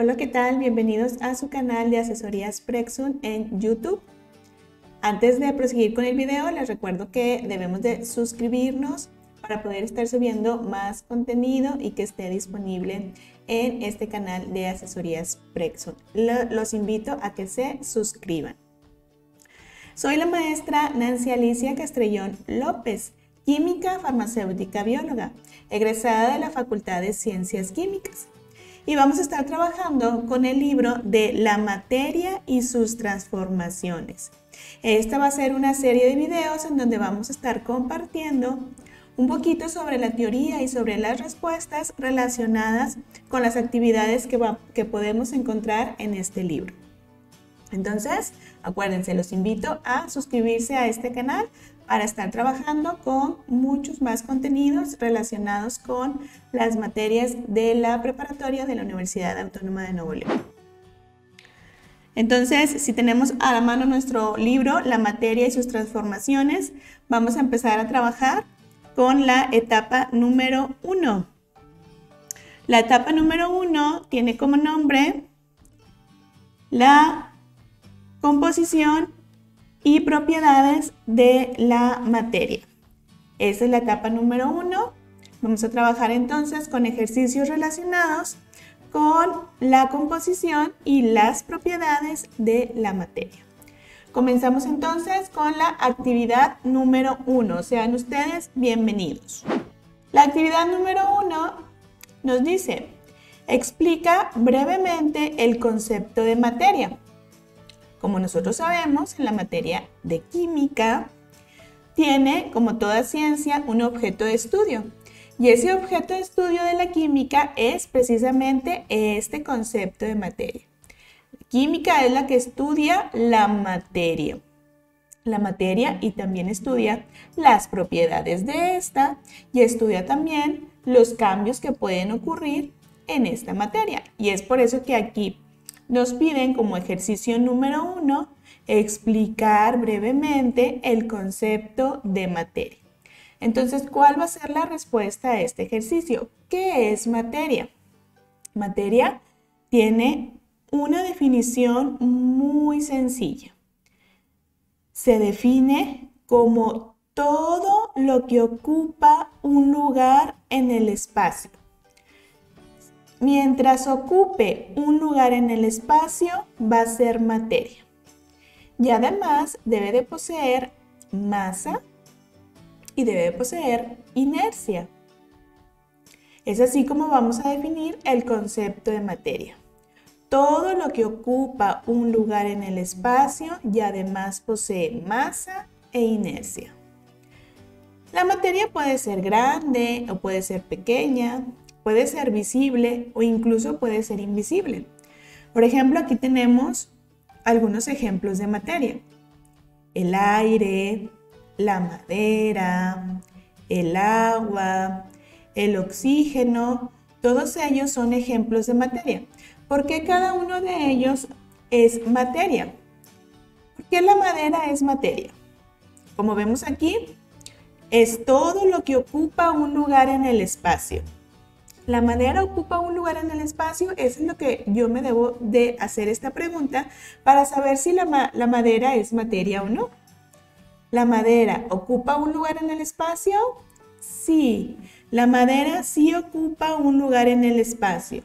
Hola, ¿qué tal? Bienvenidos a su canal de asesorías Prexun en YouTube. Antes de proseguir con el video, les recuerdo que debemos de suscribirnos para poder estar subiendo más contenido y que esté disponible en este canal de asesorías Prexun. Los invito a que se suscriban. Soy la maestra Nancy Alicia Castrellón López, química farmacéutica bióloga, egresada de la Facultad de Ciencias Químicas y vamos a estar trabajando con el libro de La materia y sus transformaciones. Esta va a ser una serie de videos en donde vamos a estar compartiendo un poquito sobre la teoría y sobre las respuestas relacionadas con las actividades que, que podemos encontrar en este libro. Entonces, acuérdense, los invito a suscribirse a este canal para estar trabajando con muchos más contenidos relacionados con las materias de la preparatoria de la Universidad Autónoma de Nuevo León. Entonces, si tenemos a la mano nuestro libro, La materia y sus transformaciones, vamos a empezar a trabajar con la etapa número uno. La etapa número uno tiene como nombre la composición y propiedades de la materia. Esa es la etapa número uno. Vamos a trabajar entonces con ejercicios relacionados con la composición y las propiedades de la materia. Comenzamos entonces con la actividad número uno. Sean ustedes bienvenidos. La actividad número uno nos dice, explica brevemente el concepto de materia. Como nosotros sabemos, en la materia de química, tiene, como toda ciencia, un objeto de estudio. Y ese objeto de estudio de la química es precisamente este concepto de materia. Química es la que estudia la materia. La materia y también estudia las propiedades de esta y estudia también los cambios que pueden ocurrir en esta materia. Y es por eso que aquí nos piden como ejercicio número uno explicar brevemente el concepto de materia. Entonces, ¿cuál va a ser la respuesta a este ejercicio? ¿Qué es materia? Materia tiene una definición muy sencilla. Se define como todo lo que ocupa un lugar en el espacio mientras ocupe un lugar en el espacio, va a ser materia. Y además debe de poseer masa y debe de poseer inercia. Es así como vamos a definir el concepto de materia. Todo lo que ocupa un lugar en el espacio y además posee masa e inercia. La materia puede ser grande o puede ser pequeña, puede ser visible o incluso puede ser invisible. Por ejemplo, aquí tenemos algunos ejemplos de materia. El aire, la madera, el agua, el oxígeno, todos ellos son ejemplos de materia. ¿Por qué cada uno de ellos es materia? ¿Por qué la madera es materia? Como vemos aquí, es todo lo que ocupa un lugar en el espacio. ¿La madera ocupa un lugar en el espacio? Eso es lo que yo me debo de hacer esta pregunta para saber si la, la madera es materia o no. ¿La madera ocupa un lugar en el espacio? Sí, la madera sí ocupa un lugar en el espacio.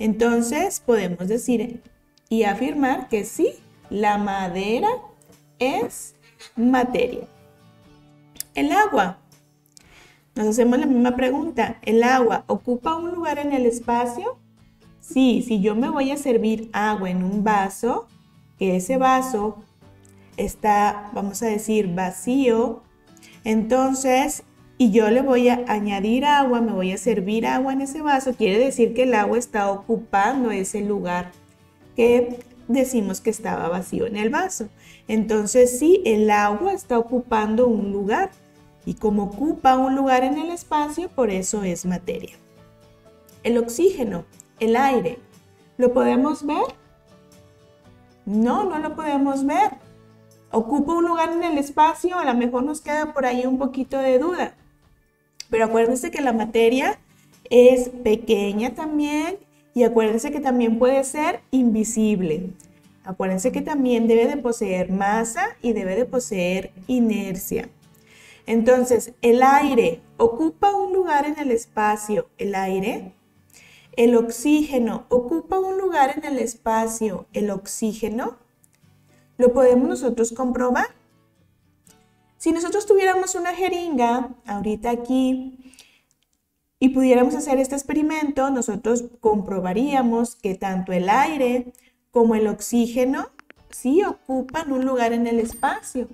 Entonces podemos decir y afirmar que sí, la madera es materia. El agua nos hacemos la misma pregunta. ¿El agua ocupa un lugar en el espacio? Sí, si yo me voy a servir agua en un vaso, que ese vaso está, vamos a decir, vacío, entonces, y yo le voy a añadir agua, me voy a servir agua en ese vaso, quiere decir que el agua está ocupando ese lugar que decimos que estaba vacío en el vaso. Entonces, sí, el agua está ocupando un lugar y como ocupa un lugar en el espacio, por eso es materia. El oxígeno, el aire, ¿lo podemos ver? No, no lo podemos ver. Ocupa un lugar en el espacio, a lo mejor nos queda por ahí un poquito de duda. Pero acuérdense que la materia es pequeña también Y acuérdense que también puede ser invisible. Acuérdense que también debe de poseer masa y debe de poseer inercia. Entonces, el aire ocupa un lugar en el espacio. El aire. El oxígeno ocupa un lugar en el espacio. El oxígeno. Lo podemos nosotros comprobar. Si nosotros tuviéramos una jeringa ahorita aquí y pudiéramos hacer este experimento, nosotros comprobaríamos que tanto el aire como el oxígeno sí ocupan un lugar en el espacio.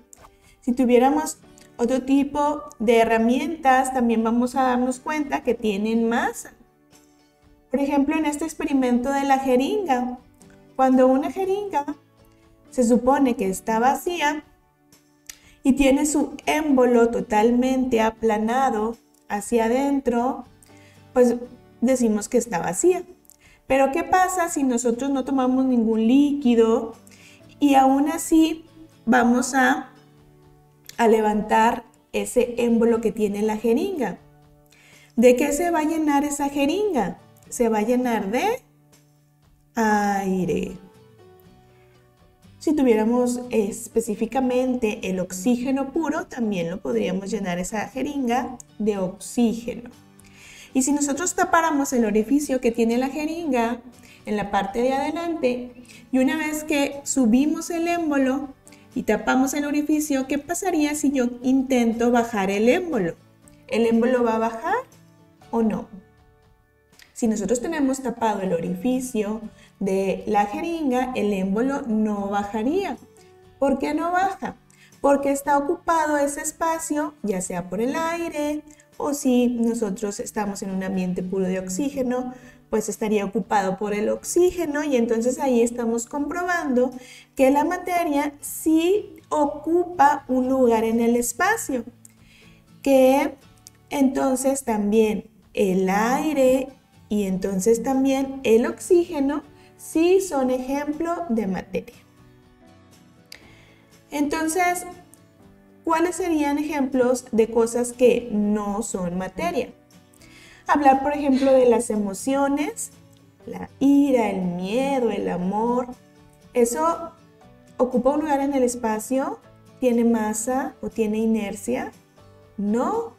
Si tuviéramos otro tipo de herramientas, también vamos a darnos cuenta que tienen masa. Por ejemplo, en este experimento de la jeringa, cuando una jeringa se supone que está vacía y tiene su émbolo totalmente aplanado hacia adentro, pues decimos que está vacía. Pero ¿qué pasa si nosotros no tomamos ningún líquido y aún así vamos a, a levantar ese émbolo que tiene la jeringa? ¿De qué se va a llenar esa jeringa? Se va a llenar de aire. Si tuviéramos específicamente el oxígeno puro, también lo podríamos llenar esa jeringa de oxígeno. Y si nosotros tapáramos el orificio que tiene la jeringa en la parte de adelante y una vez que subimos el émbolo y tapamos el orificio, ¿qué pasaría si yo intento bajar el émbolo? ¿El émbolo va a bajar o no? Si nosotros tenemos tapado el orificio de la jeringa, el émbolo no bajaría. ¿Por qué no baja? Porque está ocupado ese espacio, ya sea por el aire o si nosotros estamos en un ambiente puro de oxígeno, pues estaría ocupado por el oxígeno y entonces ahí estamos comprobando que la materia sí ocupa un lugar en el espacio, que entonces también el aire y entonces también el oxígeno sí son ejemplo de materia. Entonces, ¿cuáles serían ejemplos de cosas que no son materia? Hablar, por ejemplo, de las emociones, la ira, el miedo, el amor. ¿Eso ocupa un lugar en el espacio? ¿Tiene masa o tiene inercia? No.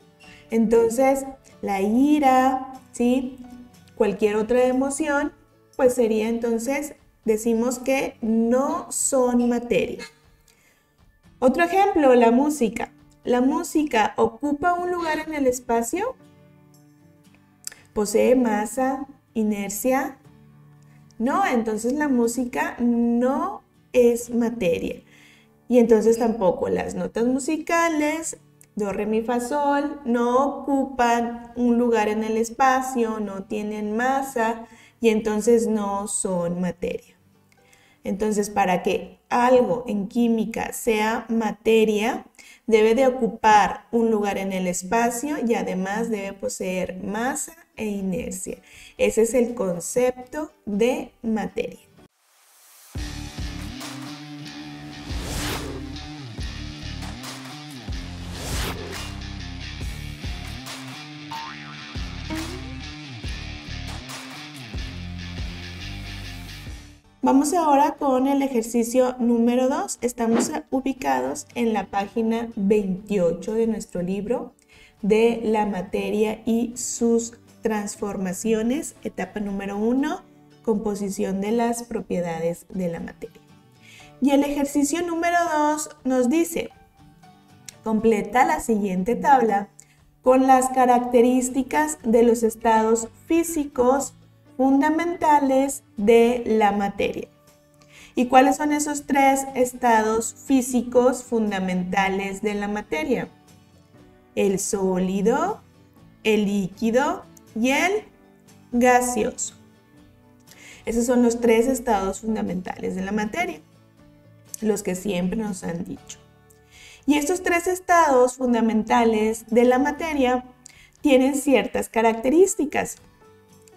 Entonces, la ira, ¿sí? Cualquier otra emoción pues sería entonces, decimos que no son materia. Otro ejemplo, la música. ¿La música ocupa un lugar en el espacio? ¿Posee masa, inercia? No, entonces la música no es materia. Y entonces tampoco las notas musicales, do, re, mi, fa, sol, no ocupan un lugar en el espacio, no tienen masa, y entonces no son materia. Entonces, para que algo en química sea materia, debe de ocupar un lugar en el espacio y además debe poseer masa e inercia. Ese es el concepto de materia. Vamos ahora con el ejercicio número 2. Estamos ubicados en la página 28 de nuestro libro de la materia y sus transformaciones, etapa número 1, composición de las propiedades de la materia. Y el ejercicio número 2 nos dice, completa la siguiente tabla con las características de los estados físicos fundamentales de la materia. ¿Y cuáles son esos tres estados físicos fundamentales de la materia? El sólido, el líquido y el gaseoso. Esos son los tres estados fundamentales de la materia, los que siempre nos han dicho. Y estos tres estados fundamentales de la materia tienen ciertas características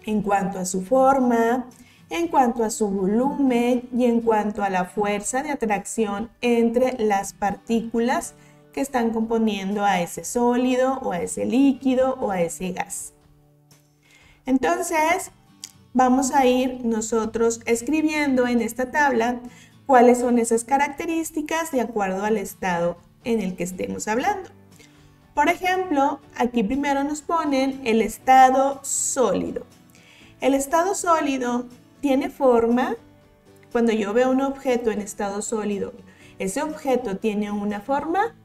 en cuanto a su forma, en cuanto a su volumen y en cuanto a la fuerza de atracción entre las partículas que están componiendo a ese sólido o a ese líquido o a ese gas. Entonces, vamos a ir nosotros escribiendo en esta tabla cuáles son esas características de acuerdo al estado en el que estemos hablando. Por ejemplo, aquí primero nos ponen el estado sólido. El estado sólido tiene forma, cuando yo veo un objeto en estado sólido, ¿ese objeto tiene una forma?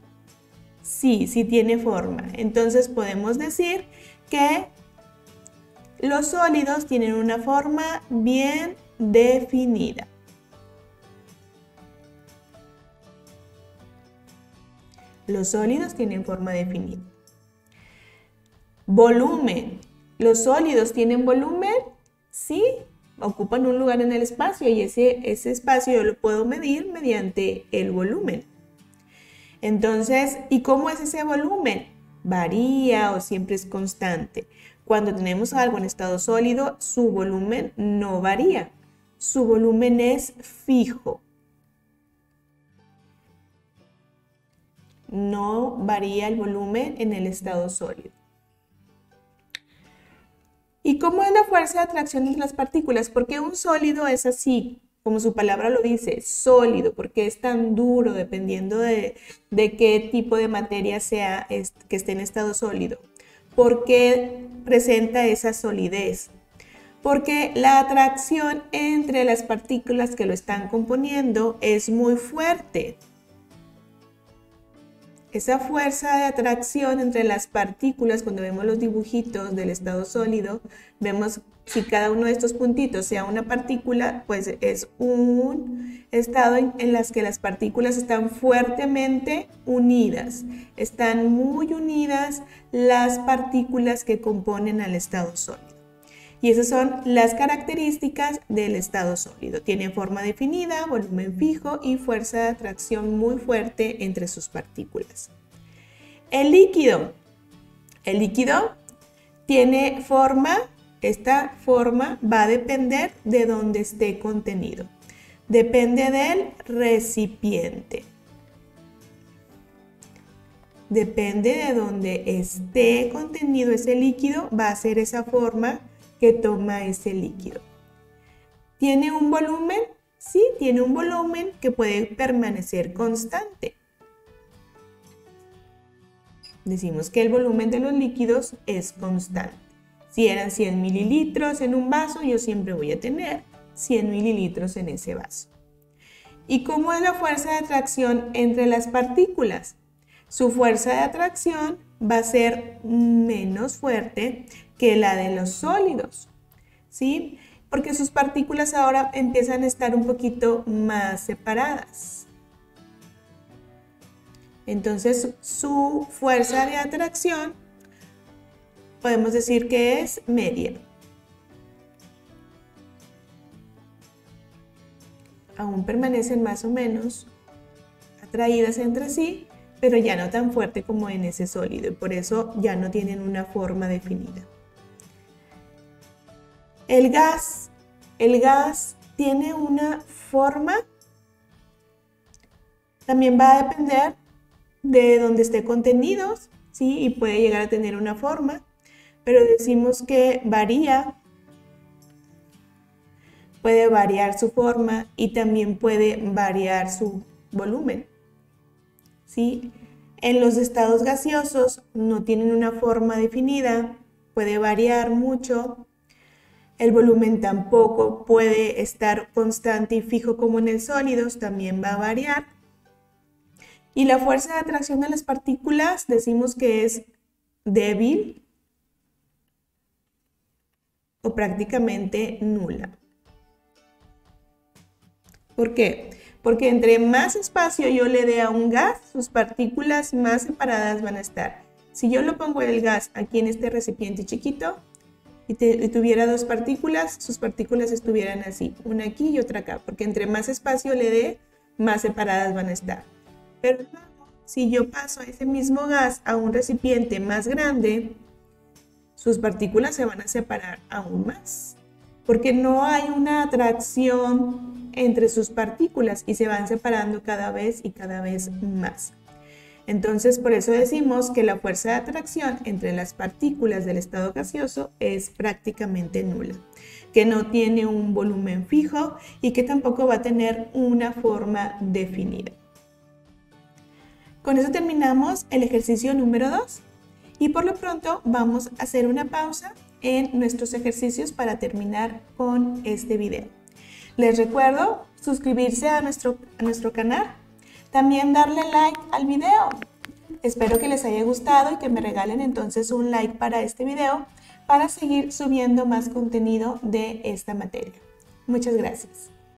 Sí, sí tiene forma. Entonces podemos decir que los sólidos tienen una forma bien definida. Los sólidos tienen forma definida. Volumen. ¿Los sólidos tienen volumen? Ocupan un lugar en el espacio y ese, ese espacio yo lo puedo medir mediante el volumen. Entonces, ¿y cómo es ese volumen? Varía o siempre es constante. Cuando tenemos algo en estado sólido, su volumen no varía. Su volumen es fijo. No varía el volumen en el estado sólido. ¿Y cómo es la fuerza de atracción entre las partículas? Porque un sólido es así, como su palabra lo dice, sólido, porque es tan duro dependiendo de, qué tipo de materia sea que esté en estado sólido. ¿Por qué presenta esa solidez? Porque la atracción entre las partículas que lo están componiendo es muy fuerte. Esa fuerza de atracción entre las partículas, cuando vemos los dibujitos del estado sólido, vemos si cada uno de estos puntitos sea una partícula, pues es un estado en, en las que las partículas están fuertemente unidas. Están muy unidas las partículas que componen al estado sólido. Y esas son las características del estado sólido. Tiene forma definida, volumen fijo y fuerza de atracción muy fuerte entre sus partículas. El líquido. El líquido tiene forma, esta forma va a depender de dónde esté contenido. Depende del recipiente. Depende de dónde esté contenido ese líquido, va a ser esa forma que toma ese líquido. ¿Tiene un volumen? Sí, tiene un volumen que puede permanecer constante. Decimos que el volumen de los líquidos es constante. Si eran 100 mililitros en un vaso, yo siempre voy a tener 100 mililitros en ese vaso. ¿Y cómo es la fuerza de atracción entre las partículas? Su fuerza de atracción va a ser menos fuerte que la de los sólidos, ¿sí? Porque sus partículas ahora empiezan a estar un poquito más separadas. Entonces su fuerza de atracción podemos decir que es media. Aún permanecen más o menos atraídas entre sí, pero ya no tan fuerte como en ese sólido y por eso ya no tienen una forma definida. El gas, el gas tiene una forma, también va a depender de dónde esté contenido, ¿sí? Y puede llegar a tener una forma, pero decimos que varía, puede variar su forma y también puede variar su volumen, ¿sí? En los estados gaseosos no tienen una forma definida, puede variar mucho el volumen tampoco puede estar constante y fijo como en el sólidos, también va a variar. Y la fuerza de atracción de las partículas decimos que es débil o prácticamente nula. ¿Por qué? Porque entre más espacio yo le dé a un gas, sus partículas más separadas van a estar. Si yo lo pongo el gas aquí en este recipiente chiquito, y, tuviera dos partículas, sus partículas estuvieran así, una aquí y otra acá, porque entre más espacio le dé, más separadas van a estar. Pero si yo paso ese mismo gas a un recipiente más grande, sus partículas se van a separar aún más, porque no hay una atracción entre sus partículas y se van separando cada vez y cada vez más. Entonces, por eso decimos que la fuerza de atracción entre las partículas del estado gaseoso es prácticamente nula, que no tiene un volumen fijo y que tampoco va a tener una forma definida. Con eso terminamos el ejercicio número 2 y por lo pronto vamos a hacer una pausa en nuestros ejercicios para terminar con este video. Les recuerdo suscribirse a nuestro, a nuestro canal, también darle like al video. Espero que les haya gustado y que me regalen entonces un like para este video para seguir subiendo más contenido de esta materia. Muchas gracias.